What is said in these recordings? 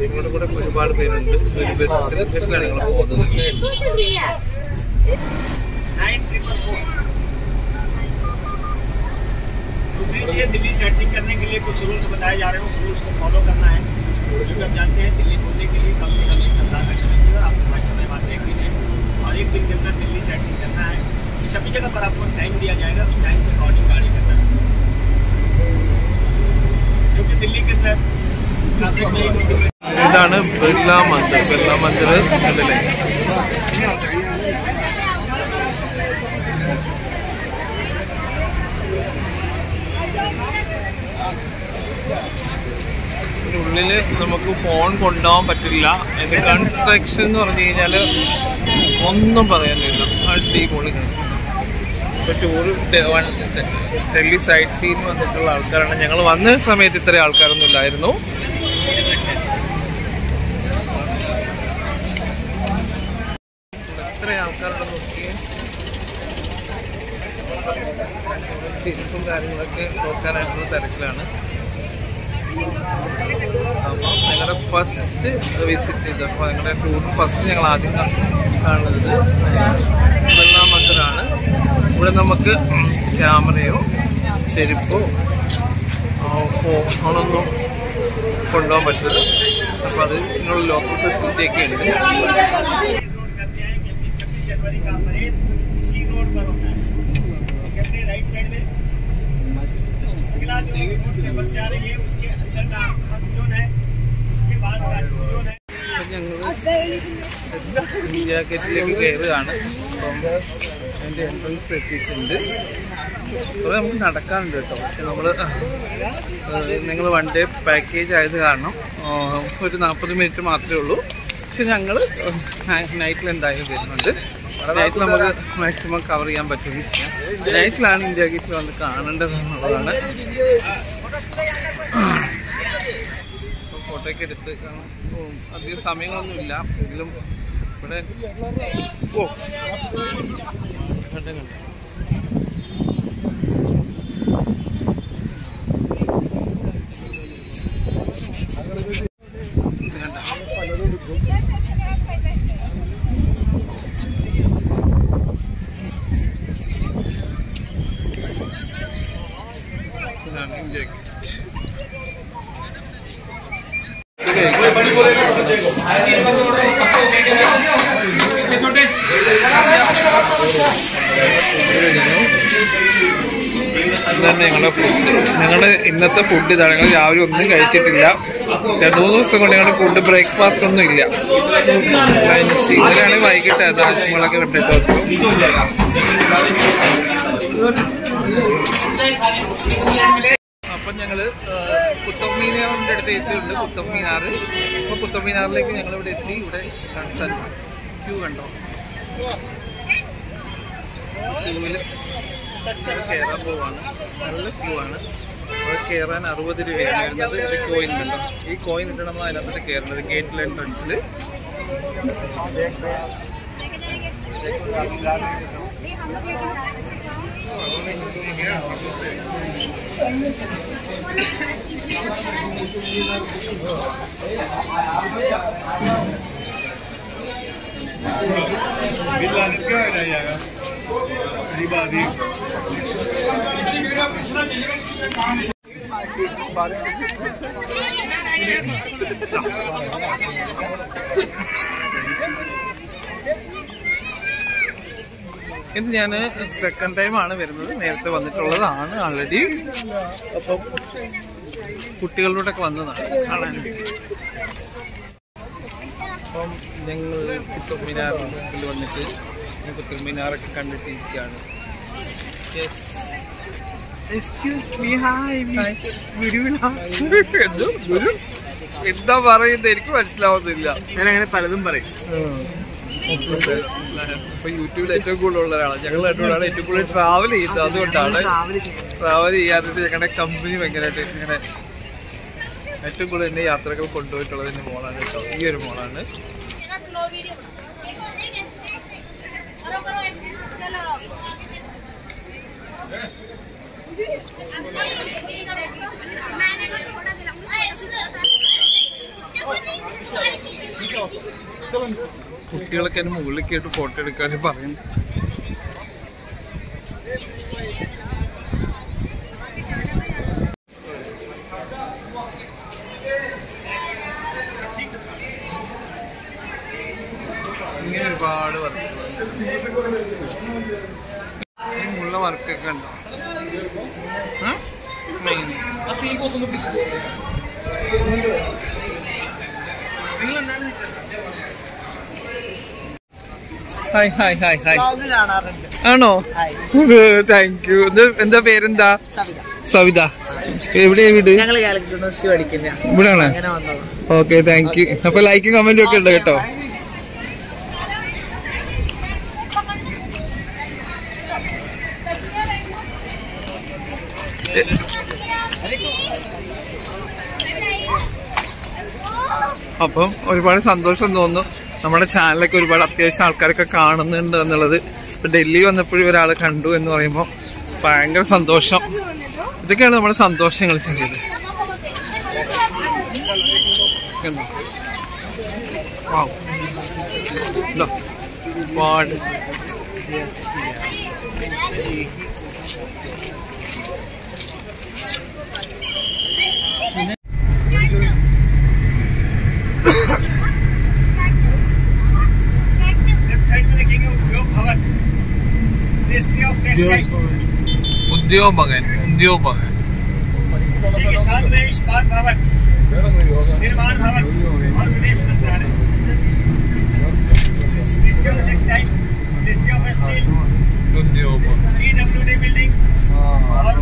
നിങ്ങളുടെ കൂടെ ഒരുപാട് പേരുണ്ട് ഒരു ബസ്സിൽ ബസ്സിലാണ് ഞങ്ങൾ പോകുന്നത് दूसरी चीज दिल्ली साइट करने के लिए कुछ रूल्स बताए जा रहे हैं उस रूल्स को फॉलो करना है क्योंकि आप जानते हैं दिल्ली घूमने के लिए कम से कम एक सप्ताह का समय चाहिए और आपके पास समय बाद एक दिन है और एक दिन के अंदर दिल्ली साइट करना है सभी जगह पर आपको टाइम दिया जाएगा उस टाइम के अकॉर्डिंग गाड़ी करना है क्योंकि दिल्ली के अंदर ट्रैफिक में एक ഇതാണ് ബിർള മന്ദിർ. ബിർള മന്ദിർ കണ്ടില്ലേ? ഉള്ളിൽ നമുക്ക് ഫോൺ കൊണ്ടുപോകാൻ പറ്റില്ല. അതിന്റെ കൺസ്ട്രക്ഷൻ എന്ന് പറഞ്ഞു കഴിഞ്ഞാൽ ഒന്നും പറയാനില്ല. അടിപൊളി. ടൂറ് ഡൽഹി സൈറ്റ് സീൻ വന്നിട്ടുള്ള ആൾക്കാരാണ്. ഞങ്ങൾ വന്ന സമയത്ത് ഇത്ര ആൾക്കാരൊന്നും ഇല്ലായിരുന്നു. ആൾക്കാരുടെ നോക്കുകയും തിരിപ്പും കാര്യങ്ങളൊക്കെ നോക്കാനായിട്ടുള്ള തിരക്കിലാണ്. അപ്പം ഞങ്ങളുടെ ഫസ്റ്റ് വിസിറ്റ് ചെയ്ത് അപ്പോൾ ഞങ്ങളുടെ ടൂർ ഫസ്റ്റ് ഞങ്ങൾ ആദ്യം കാണുന്നത് വെള്ളാം മന്ദിറാണ് ഇവിടെ നമുക്ക് ക്യാമറയോ ചെരുപ്പോ ഫോണൊന്നും കൊണ്ടുപോകാൻ പറ്റില്ല. അത് ഇതിനുള്ള ലോക്കൽ ഫെസിലിറ്റി ഒക്കെ ഉണ്ട്. छब्बीस जनवरी का परेड सी रोड पर होता है ठीक है, अपने राइट साइड में अगला जो रोड से बस जा रही है उसके अंदर का फर्स्ट जोन है उसके बाद का टू जोन है ഞങ്ങൾ ഇന്ത്യ ഗേറ്റിലേക്ക് കയറുകയാണ് അപ്പം അതിൻ്റെ എൻട്രൻസ് എത്തിയിട്ടുണ്ട് കുറേ നമുക്ക് നടക്കാനുണ്ട് കേട്ടോ പക്ഷെ നമ്മൾ നിങ്ങൾ വൺ ഡേ പാക്കേജ് ആയത് കാരണം ആ, ഒരു നാൽപ്പത് മിനിറ്റ് മാത്രമേ ഉള്ളൂ പക്ഷെ ഞങ്ങൾ നൈറ്റിൽ എന്തായാലും വരുന്നുണ്ട് നൈറ്റിൽ നമുക്ക് മാക്സിമം കവർ ചെയ്യാൻ പറ്റും. നൈറ്റിലാണ് ഇന്ത്യ ഗേറ്റ് വന്ന് കാണേണ്ടത് എന്നുള്ളതാണ്. ഫോട്ടോ ഒക്കെ എടുത്ത് അധികം സമയങ്ങളൊന്നും ഇല്ല. എങ്കിലും ഇവിടെ ഓ. കണ്ടേ ഇത് കണ്ടോ? ഇതാണ് ഞങ്ങളുടെ ഫുഡ് ഞങ്ങളുടെ ഇന്നത്തെ ഫുഡ് ഇതാണ്. ഞങ്ങൾ രാവിലെ ഒന്നും കഴിച്ചിട്ടില്ല. രണ്ടു മൂന്ന് ദിവസം കൊണ്ട് ഞങ്ങളുടെ ഫുഡ് ബ്രേക്ക്ഫാസ്റ്റ് ഒന്നും ഇല്ല. ഇന്നലെയാണെങ്കിൽ വൈകിട്ട് ആവശ്യങ്ങളൊക്കെ കണ്ടിട്ട് അപ്പം ഞങ്ങൾ കുത്തമ്മീനാറിന്റെ അടുത്ത് എത്തിയിട്ടുണ്ട് കുത്തമ്മീനാർ അപ്പോൾ കുത്തമ്മീനാറിലേക്ക് ഞങ്ങൾ ഇവിടെ എത്തി ഇവിടെ ക്യൂ കണ്ടോ? ക്യൂവിൽ കയറാൻ പോവാണ്. നല്ല ക്യൂ ആണ്. അവിടെ കയറാൻ അറുപത് രൂപയാണ് വരുന്നത്. ഒരു കോയിൻ ഉണ്ടോ? ഈ കോയിൻ ഇട്ട് നമ്മൾ അതിനകത്തോട്ട് കയറുന്നത് ഗേറ്റിൽ എൻട്രൻസിൽ बिल्ला क्या हटाया जाएगा अजीब आदमी बारिश ഇത് ഞാൻ സെക്കൻഡ് ടൈം ആണ് വരുന്നത്. നേരത്തെ വന്നിട്ടുള്ളതാണ് ആൾറെഡി അപ്പം കുട്ടികളുടെ ഒക്കെ വന്നതാണ്. കാണാൻ. അപ്പം ഞങ്ങൾ കുത്തബ് മിനാറിൽ വന്നിട്ട് കുത്തബ് മിനാറൊക്കെ കണ്ടിട്ടിരിക്കുകയാണ്. എന്താ? പറയുന്നത് എനിക്ക് മനസ്സിലാവുന്നില്ല. ഞാൻ അങ്ങനെ പലതും പറയും. ഇപ്പൊ യൂട്യൂബിൽ ഏറ്റവും കൂടുതലുള്ള ഒരാളാണ് ഞങ്ങൾ രണ്ടുകൂടാണ് ഏറ്റവും കൂടുതൽ ട്രാവൽ ചെയ്യുന്നത്. അതുകൊണ്ടാണ് ട്രാവൽ ചെയ്യാത്തത് ഞങ്ങളുടെ കമ്പനി ഭയങ്കരമായിട്ട് ഇങ്ങനെ ഏറ്റവും കൂടുതൽ എന്നെ യാത്രകൾ കൊണ്ടുപോയിട്ടുള്ളത് എന്റെ മോളാണ് ഈ ഒരു മോളാണ്. Come on. കുട്ടികളൊക്കെ അതിന് മുകളിലേക്ക് ആയിട്ട് ഫോട്ടോ എടുക്കാൻ പറയുന്നു ഒരുപാട് വർക്ക് ഉള്ള വർക്കൊക്കെ ഉണ്ടോ? നിങ്ങൾ ഹായ് ഹായ് ഹായ് ഹായ് ആണോ? താങ്ക് യു എന്താ പേരെന്താ? സവിത. എവിടെയാ വീട്? ഇവിടെയാണ്? ഓക്കെ താങ്ക് യു അപ്പൊ ലൈക്കും കമന്റും ഒക്കെ ഉണ്ട് കേട്ടോ. അപ്പം ഒരുപാട് സന്തോഷം തോന്നുന്നു. നമ്മുടെ ചാനലൊക്കെ ഒരുപാട് അത്യാവശ്യം ആൾക്കാരൊക്കെ കാണുന്നുണ്ട് എന്നുള്ളത്. ഇപ്പം ഡൽഹി വന്നപ്പോഴും ഒരാൾ കണ്ടു എന്ന് പറയുമ്പോൾ ഭയങ്കര സന്തോഷം. ഇതൊക്കെയാണ് നമ്മുടെ സന്തോഷങ്ങൾ ചെയ്തത് ഒരുപാട് उद्योग उद्योग भगन उद्योग भगन साथ में इस्पात भवन निर्माण भवन और विदेश मंत्रालय उद्योग बिल्डिंग और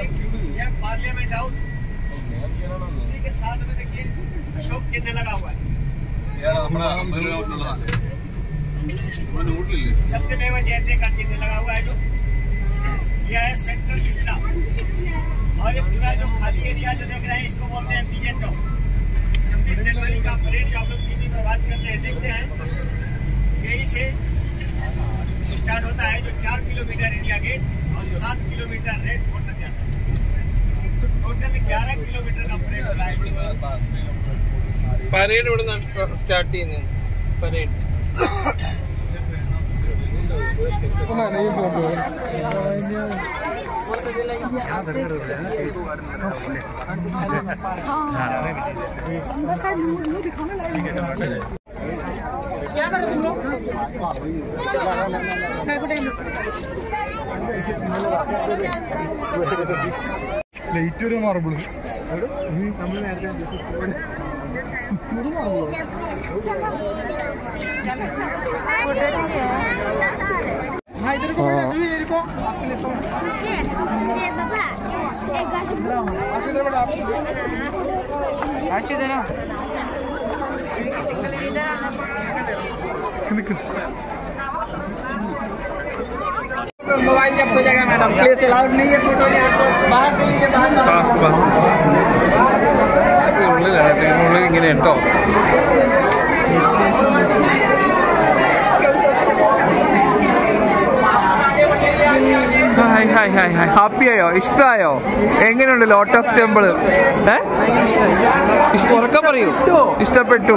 ये पार्लियामेंट हाउस इसी के साथ में देखिए अशोक चिन्ह लगा हुआ है सत्यमेव जयते का चिन्ह लगा हुआ है जो यह है सेंट्रल स्टाफ और ये पूरा जो खाली एरिया जो देख रहे हैं इसको बोलते हैं पीजे चौक छब्बीस जनवरी का परेड जो आप लोग टीवी पर वाच करते हैं देखते हैं यही से स्टार्ट होता है जो चार किलोमीटर इंडिया गेट और सात किलोमीटर रेड फोर्ट പരേഡ് ഇവിടെ നിന്ന് സ്റ്റാർട്ട് ചെയ്യുന്നത് പരേഡ്. ലൈറ്റ് ഒരു മാർബിൾ मोबाइल जब हो जाएगा मैडम प्लीज़ अलाउड नहीं है फ़ोटो बाहर से लीजिए बाहर। ഉള്ളിലാണ് ഇതിനുള്ളിൽ ഇങ്ങനെ ഉണ്ടോ ഹായ് ഹായ് ഹായ് ഹായ്. ഹാപ്പിയായോ? ഇഷ്ടമായോ എങ്ങനെയുണ്ട് ലോട്ടസ് ടെമ്പിൾ ഏ? ഉറക്കം പറയൂ. ഇഷ്ടപ്പെട്ടു.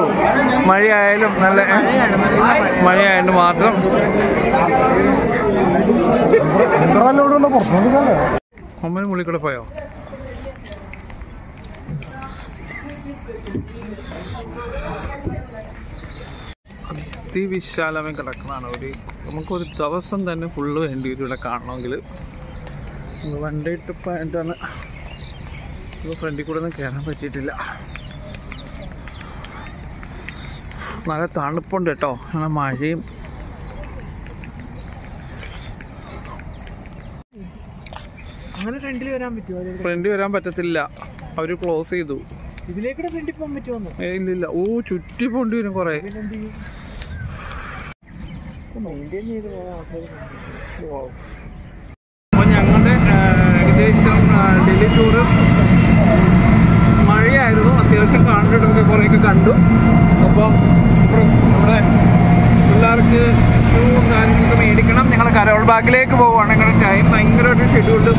മഴയായാലും നല്ല മഴയായാലും മഴയായതുകൊണ്ട് മാത്രം. അമ്മന് മുള്ളിക്കൂടെ പോയോ? അതിവിശാലമായി കിടക്കുന്നതാണ് ഒരു നമുക്കൊരു ദിവസം തന്നെ ഫുള്ള് വേണ്ടി വരും ഇവിടെ കാണണമെങ്കിൽ. വൺ ഡേ ട്രിപ്പ് ആയിട്ടാണ്. ഫ്രണ്ടിൽ കൂടെ ഒന്നും കയറാൻ പറ്റിയിട്ടില്ല. നല്ല തണുപ്പുണ്ട് കേട്ടോ. നല്ല മഴയും. അങ്ങനെ ഫ്രണ്ടിൽ വരാൻ പറ്റുമോ ഫ്രണ്ട് വരാൻ പറ്റത്തില്ല. അവർ ക്ലോസ് ചെയ്തു. ഇതിലേക്കൂടെ ഫ്രണ്ടിൽ പോകാൻ പറ്റുമോ ഇല്ല ഇല്ലില്ല ഓ ചുറ്റി പോണ്ടി വരും കുറേ. അപ്പോൾ ഞങ്ങളുടെ ഏകദേശം ഡൽഹി ടൂറ് മഴയായിരുന്നു. അത്യാവശ്യം കാണേണ്ടതൊക്കെ കുറേയൊക്കെ കണ്ടു. അപ്പോൾ നമ്മുടെ പിള്ളേർക്ക് ഷൂ കാര്യങ്ങളൊക്കെ മേടിക്കണം. ഞങ്ങൾ കരോൾ ബാഗിലേക്ക് പോവുകയാണ് ഞങ്ങളുടെ ടൈം ഭയങ്കരമായിട്ട് ഷെഡ്യൂൾഡ്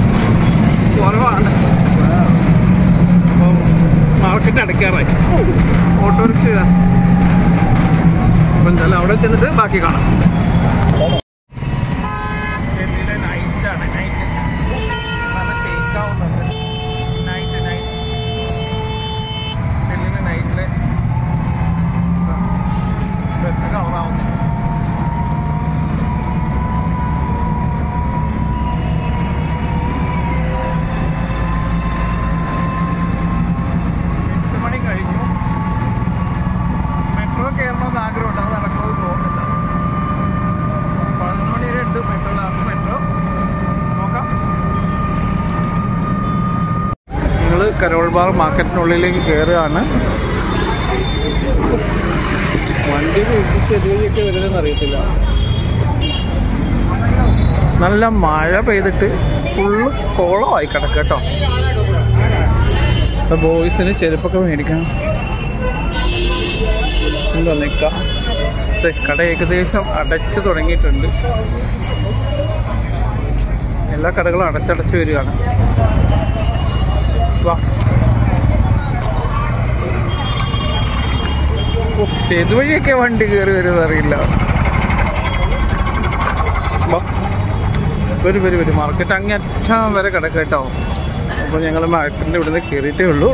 കുറവാണ്. മാർക്കറ്റ് അടയ്ക്കാറായി. ഓട്ടോറിക്ഷ അപ്പം എന്തായാലും അവിടെ ചെന്നിട്ട് ബാക്കി കാണാം ഡൽഹിയിലെ നൈറ്റാണ് നൈറ്റ് നല്ല ഷേക്ക് ആവുന്നുണ്ട് നൈറ്റ് നൈറ്റ് ഡൽഹിയിലെ നൈറ്റിലെ ബസ് കവറാവുന്നില്ല എട്ട് മണി കഴിഞ്ഞു മെട്രോ കയറണമെന്ന് ആഗ്രഹമുണ്ട് അത് നടക്കുമെന്ന് തോന്നുന്നില്ല പതിനൊന്ന് മണി വരെ ഉണ്ട് മെട്രോ ലാസ്റ്റ് മെട്രോ നോക്കാം നിങ്ങൾ കരോൾ ബാർ മാർക്കറ്റിനുള്ളിലേക്ക് കയറുകയാണ്. വണ്ടി ചെറിയൊക്കെ വരുന്നതെന്ന് അറിയത്തില്ല. നല്ല മഴ പെയ്തിട്ട് ഫുള്ള് കോളമായി കിടക്കുക കേട്ടോ. ബോയ്സിന് ചെരുപ്പൊക്കെ മേടിക്കണം എന്താ നിക്ക? കട ഏകദേശം അടച്ചു തുടങ്ങിയിട്ടുണ്ട്. എല്ലാ കടകളും അടച്ചടച്ച് വരികയാണ്. വാ ഏതുവഴിയൊക്കെ വണ്ടി കയറി വരുന്നത് അറിയില്ല. വരും വരും വരും. മാർക്കറ്റ് അങ്ങേറ്റം വരെ കിടക്കട്ടോ കേട്ടോ. അപ്പോൾ ഞങ്ങൾ മാർക്കറ്റിന്റെ ഇവിടുന്ന് കയറിയിട്ടേ ഉള്ളൂ.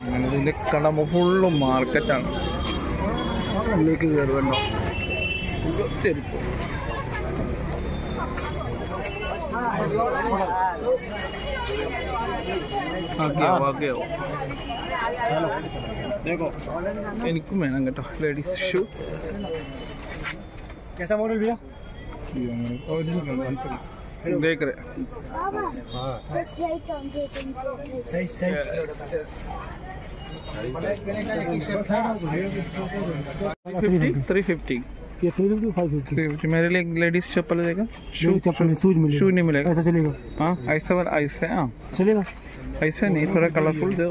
അങ്ങനെ ഇതിന്റെ കടമ ഫുള്ളും മാർക്കറ്റാണ് ഉള്ളിലേക്ക് കയറുന്നുണ്ടോ ചെരുപ്പ് എനിക്കും വേണം കേട്ടോ. ലേഡീസ് ഷൂ ഒരു സെക്കൻഡ് വൺ സെക്കൻഡ് देख रहे थ्री फिफ्टी मेरे लिए लेडीज़ चप्पल देगा शू चप्पल शूज़ मिलेगा। शू नहीं मिलेगा। ऐसा चलेगा। हाँ ऐसा वाला ऐसे हाँ चलेगा। ऐसा नहीं थोड़ा कलरफुल दो।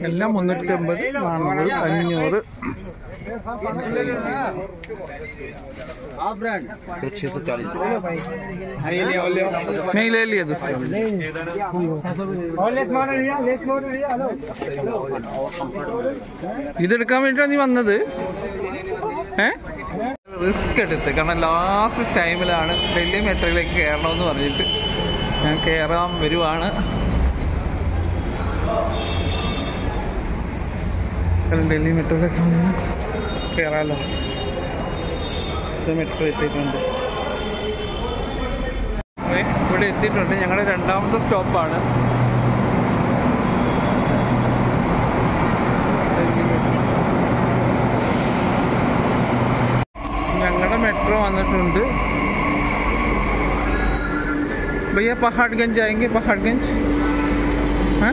എല്ലാം നല്ല അമ്പത് പർച്ചേസിംഗ് മോളിലൊന്നും അങ്ങനെ വന്നിരുന്നെങ്കിലും എല്ലാം മുന്നൂറ്റി അമ്പത് നാനൂറ് അഞ്ഞൂറ് नहीं ले लिया दूसरा और लेस मॉडल भैया लेस मॉडल भैया हेलो ഇതെടുക്കാൻ വേണ്ടിയിട്ടാണ് നീ വന്നത് ഏ റിസ്ക് എടുത്ത് കാരണം ലാസ്റ്റ് ടൈമിലാണ് ഡൽഹി മെട്രോയിലേക്ക് കയറണമെന്ന് പറഞ്ഞിട്ട് ഞാൻ കയറാൻ വരുവാണ് കാരണം ഡൽഹി മെട്രോയിലേക്ക് വന്ന് കയറാമല്ലോ ഇത് മെട്രോ എത്തിയിട്ടുണ്ട്. ഇവിടെ എത്തിയിട്ടുണ്ട്. ഞങ്ങളുടെ രണ്ടാമത്തെ സ്റ്റോപ്പാണ്. ഞങ്ങളുടെ മെട്രോ വന്നിട്ടുണ്ട്. भैया पहाड़गंज जाएंगे पहाड़गंज हाँ?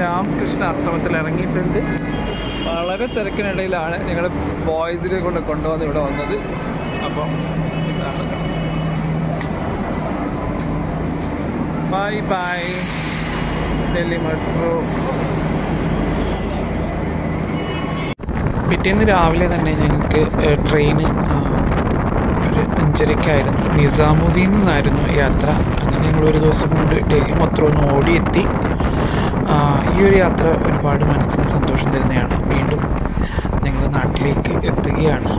രാമകൃഷ്ണ ആശ്രമത്തിൽ ഇറങ്ങിയിട്ടുണ്ട്. വളരെ തിരക്കിനിടയിലാണ് ഞങ്ങൾ ബോയ്സിനെ കൊണ്ട് കൊണ്ടുവന്ന് ഇവിടെ വന്നത്. അപ്പം ബൈ ബൈ ഡൽഹി മെട്രോ പിറ്റേന്ന് രാവിലെ തന്നെ ഞങ്ങൾക്ക് ട്രെയിന് ഒരു അഞ്ചരക്കായിരുന്നു നിസാമുദ്ദീൻ നിന്നായിരുന്നു യാത്ര. അങ്ങനെ ഞങ്ങൾ ഒരു ദിവസം കൊണ്ട് ഡൽഹി മൊത്തം ഒന്ന് ഓടിയെത്തി ഈ ഒരു യാത്ര ഒരുപാട് മനസ്സിന് സന്തോഷം തരുന്നതാണ്. വീണ്ടും ഞങ്ങൾ നാട്ടിലേക്ക് എത്തുകയാണ്.